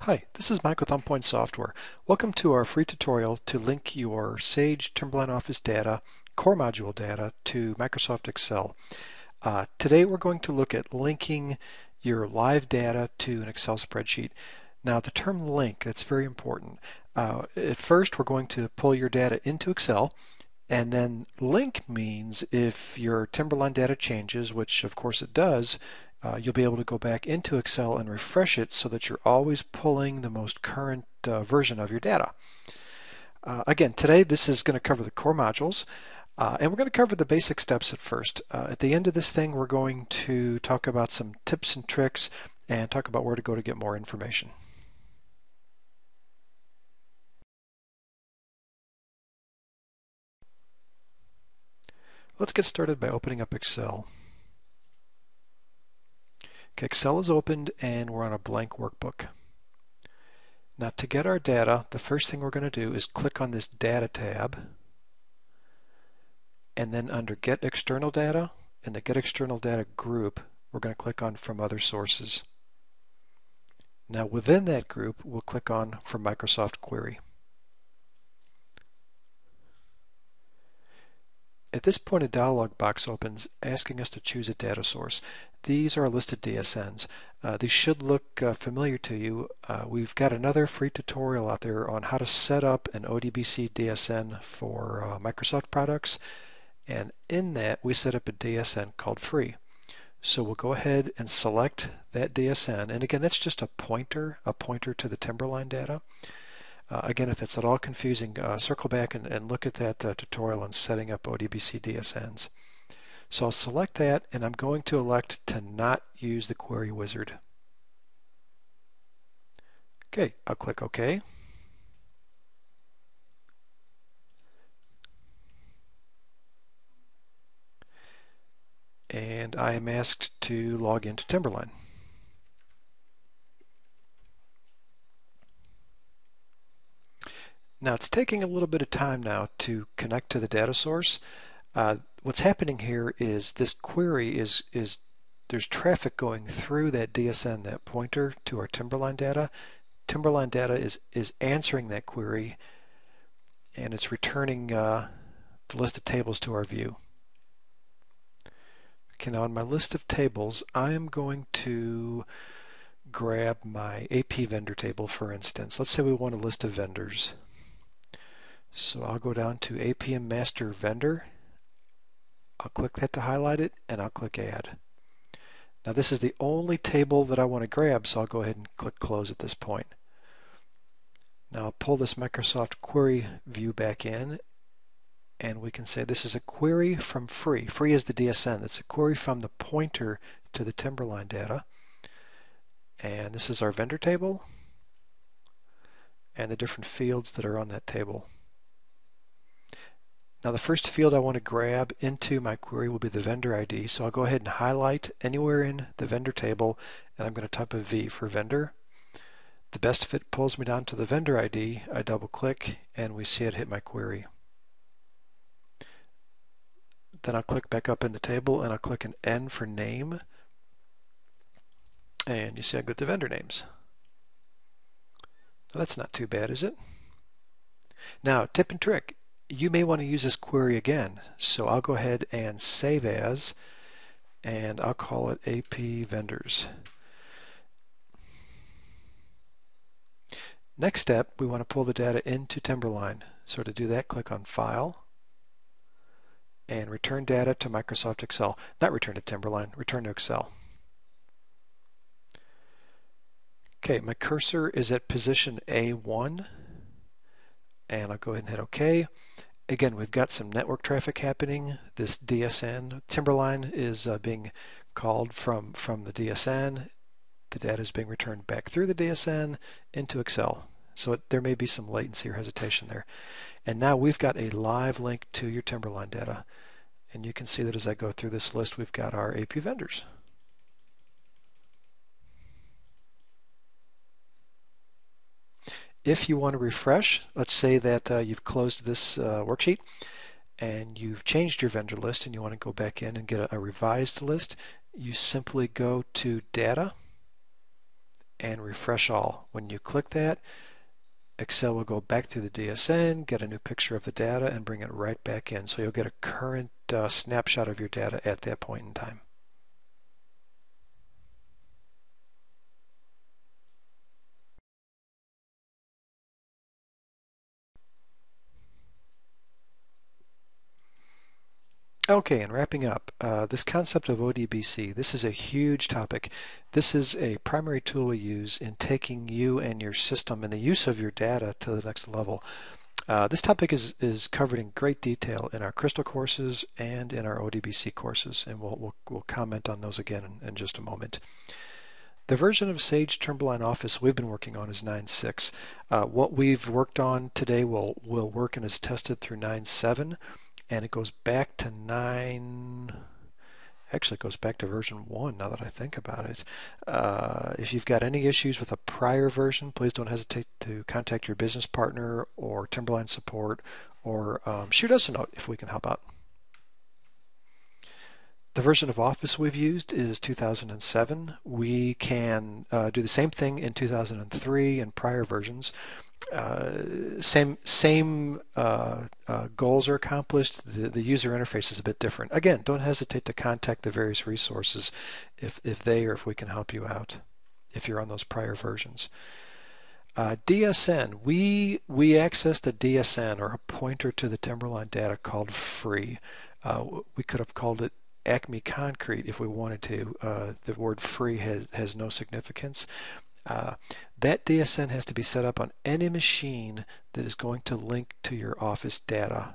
Hi, this is Mike with OnPoint Software. Welcome to our free tutorial to link your Sage Timberline Office data, core module data, to Microsoft Excel. Uh, today we're going to look at linking your live data to an Excel spreadsheet. Now the term link, that's very important. Uh, at first we're going to pull your data into Excel and then link means if your Timberline data changes, which of course it does, uh, you'll be able to go back into Excel and refresh it so that you're always pulling the most current uh, version of your data. Uh, again, today this is going to cover the core modules. Uh, and we're going to cover the basic steps at first. Uh, at the end of this thing, we're going to talk about some tips and tricks and talk about where to go to get more information. Let's get started by opening up Excel. Excel is opened and we're on a blank workbook. Now to get our data, the first thing we're going to do is click on this Data tab and then under Get External Data in the Get External Data group we're going to click on From Other Sources. Now within that group we'll click on From Microsoft Query. At this point a dialog box opens asking us to choose a data source. These are listed DSNs. Uh, these should look uh, familiar to you. Uh, we've got another free tutorial out there on how to set up an ODBC DSN for uh, Microsoft products and in that we set up a DSN called free. So we'll go ahead and select that DSN and again that's just a pointer, a pointer to the Timberline data. Uh, again, if it's at all confusing, uh, circle back and, and, look at that uh, tutorial on setting up ODBC DSNs. So I'll select that and I'm going to elect to not use the query wizard. Okay, I'll click OK. And I am asked to log into Timberline. Now it's taking a little bit of time now to connect to the data source. Uh, what's happening here is this query is is there's traffic going through that DSN, that pointer to our Timberline data. Timberline data is is answering that query and it's returning uh, the list of tables to our view. Okay, now on my list of tables, I am going to grab my AP vendor table, for instance. Let's say we want a list of vendors. So I'll go down to APM Master Vendor. I'll click that to highlight it, and I'll click Add. Now this is the only table that I want to grab, so I'll go ahead and click Close at this point. Now I'll pull this Microsoft Query view back in, and we can say this is a query from free. Free is the DSN. It's a query from the pointer to the Timberline data. And this is our vendor table and the different fields that are on that table. Now the first field I want to grab into my query will be the vendor ID. So I'll go ahead and highlight anywhere in the vendor table and I'm going to type a V for vendor. The best fit pulls me down to the vendor ID. I double click and we see it hit my query. Then I'll click back up in the table and I'll click an N for name. And you see I get the vendor names. Now that's not too bad, is it? Now, tip and trick you may want to use this query again. So I'll go ahead and save as, and I'll call it AP vendors. Next step, we want to pull the data into Timberline. So to do that, click on File, and Return Data to Microsoft Excel. Not return to Timberline, return to Excel. Okay, my cursor is at position A1 and I'll go ahead and hit OK. Again, we've got some network traffic happening. This DSN, Timberline is uh, being called from, from the DSN. The data is being returned back through the DSN into Excel. So it, there may be some latency or hesitation there. And now we've got a live link to your Timberline data. And you can see that as I go through this list, we've got our AP vendors. If you want to refresh, let's say that uh, you've closed this uh, worksheet and you've changed your vendor list and you want to go back in and get a, a revised list, you simply go to Data and refresh all. When you click that, Excel will go back to the DSN, get a new picture of the data, and bring it right back in. So you'll get a current uh, snapshot of your data at that point in time. Okay, and wrapping up, uh, this concept of ODBC, this is a huge topic. This is a primary tool we use in taking you and your system and the use of your data to the next level. Uh, this topic is, is covered in great detail in our Crystal courses and in our ODBC courses, and we'll, we'll, we'll comment on those again in, in, just a moment. The version of Sage Timberline Office we've been working on is 9.6. Uh, what we've worked on today will, will work and is tested through 9.7 and it goes back to 9 actually it goes back to version 1 now that I think about it. Uh, if you've got any issues with a prior version, please don't hesitate to contact your business partner or Timberline support or um, shoot us a note if we can help out. The version of Office we've used is 2007. We can uh, do the same thing in 2003 and prior versions. Uh, same same uh, uh, goals are accomplished. The, the user interface is a bit different. Again, don't hesitate to contact the various resources if if they or if we can help you out. If you're on those prior versions. Uh, DSN, we we accessed a DSN or a pointer to the Timberline data called free. Uh, we could have called it Acme Concrete if we wanted to. The word free has, has no significance. Uh, that DSN has to be set up on any machine that is going to link to your Office data.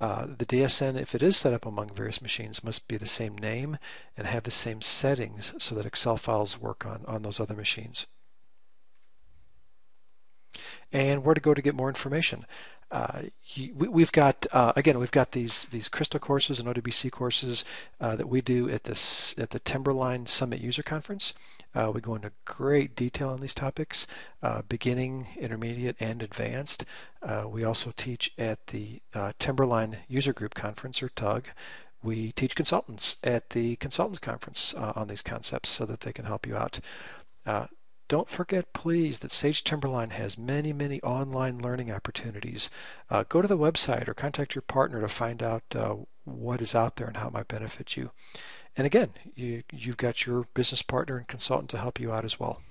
Uh, the DSN, if it is set up among various machines, must be the same name and have the same settings so that Excel files work on, on those other machines. And where to go to get more information. Uh, we, have got uh, again we've got these these crystal courses and ODBC courses uh, that we do at this at the Timberline Summit User Conference. Uh, we go into great detail on these topics, uh, beginning, intermediate, and advanced. Uh, we also teach at the Timberline User Group Conference or TUG. We teach consultants at the Consultants Conference on these concepts so that they can help you out. Don't forget, please, that Sage Timberline has many, many online learning opportunities. Uh, go to the website or contact your partner to find out uh, what is out there and how it might benefit you. And again, you, you've got your business partner and consultant to help you out as well.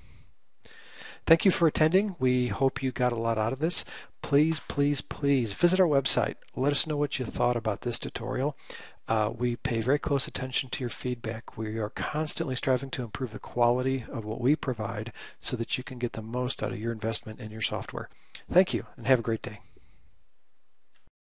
Thank you for attending. We hope you got a lot out of this. Please, please, please visit our website. Let us know what you thought about this tutorial. Uh, we pay very close attention to your feedback. We are constantly striving to improve the quality of what we provide so that you can get the most out of your investment in your software. Thank you and have a great day.